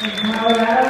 Colorado.